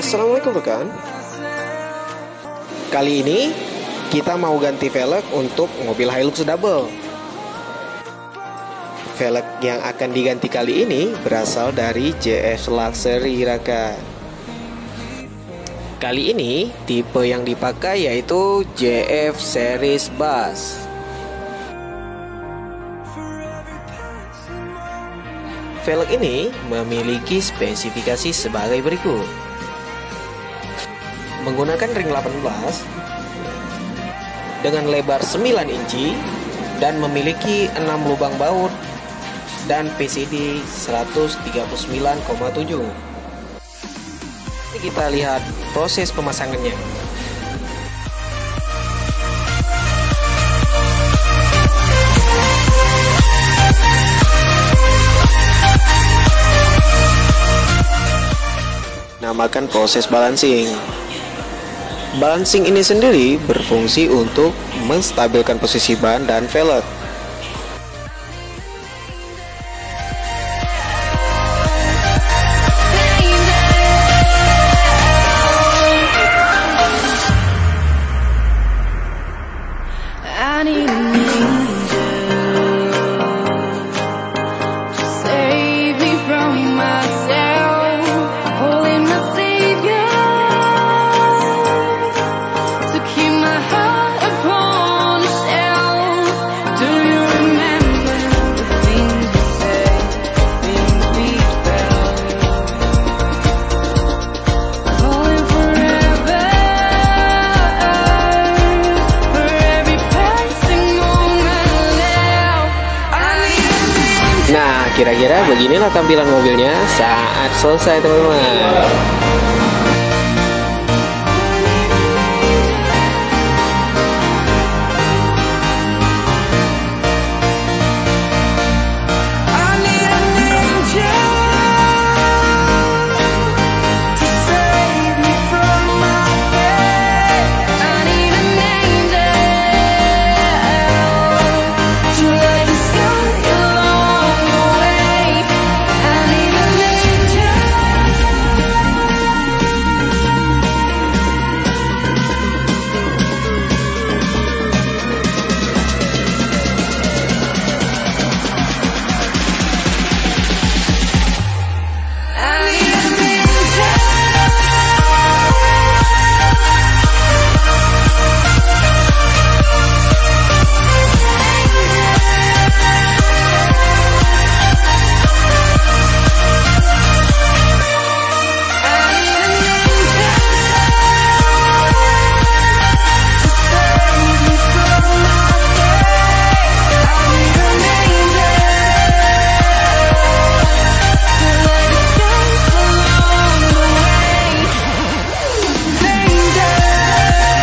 Assalamualaikum rekan. Kali ini kita mau ganti velg untuk mobil Hilux double. Velg yang akan diganti kali ini berasal dari JF Luxury Raka Kali ini tipe yang dipakai yaitu JF Series Bus Velg ini memiliki spesifikasi sebagai berikut. Menggunakan ring 18 dengan lebar 9 inci dan memiliki 6 lubang baut dan PCD 139,7 Ini kita lihat proses pemasangannya Namakan proses balancing Balancing ini sendiri berfungsi untuk menstabilkan posisi ban dan velg. Nah, kira-kira beginilah tampilan mobilnya saat selesai, teman-teman.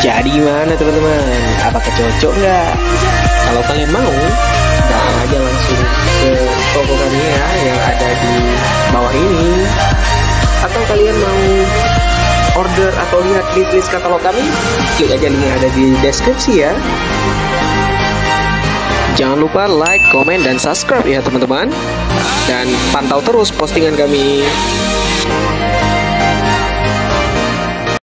Jadi gimana, teman-teman? Apakah cocok nggak? Kalau kalian mau, datang aja langsung ke toko kami ya yang ada di bawah ini. Atau kalian mau order atau lihat list katalog kami, klik aja link yang ada di deskripsi ya. Jangan lupa like, komen, dan subscribe ya teman-teman. Dan pantau terus postingan kami.